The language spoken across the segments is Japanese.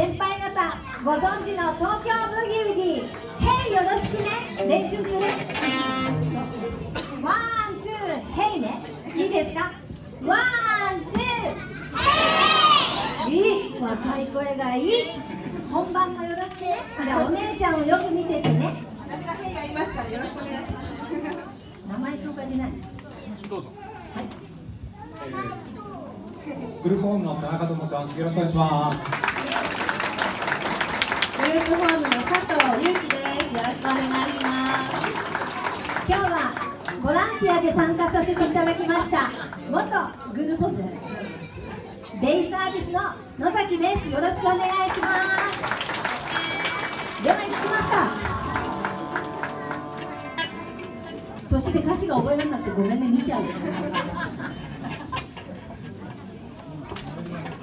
先輩方ご存知の東京ブギウギヘイよろしくね練習する。 one two hey ね。いいですか？ one two hey。いい。若い声がいい。本番もよろしくね。じゃあお姉ちゃんをよく見ててね。私がヘイやりますからよろしくお願いします。名前紹介しない。どうぞ。はい。グループホームの田中と申します。よろしくお願いします。グループホームの佐藤祐樹ですよろしくお願いします今日はボランティアで参加させていただきました元グループデイサービスの野崎ですよろしくお願いしますでは行きますか年で歌詞が覚えられなくてごめんね見ちゃうイエ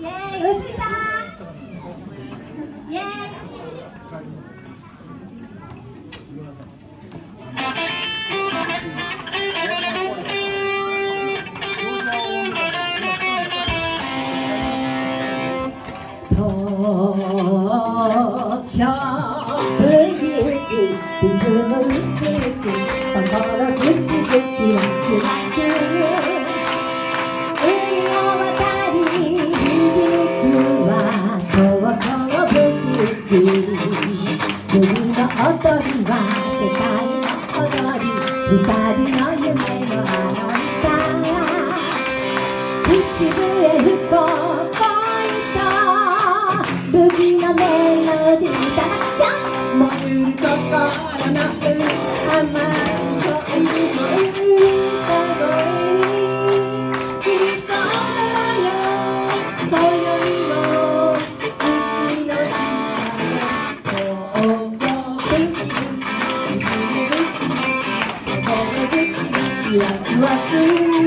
ーイ臼井さん二人の夢のあの歌口笛吹こうのメロディーだなちゃん燃ゆる心の甘い恋恋歌声に君と踊ろうよ今宵も月の下で東京ブギウギ心ズキズキワクワク正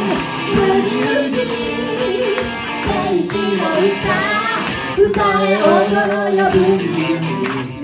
世紀の歌歌え踊ろうよブン